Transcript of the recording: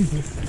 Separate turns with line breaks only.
Jesus.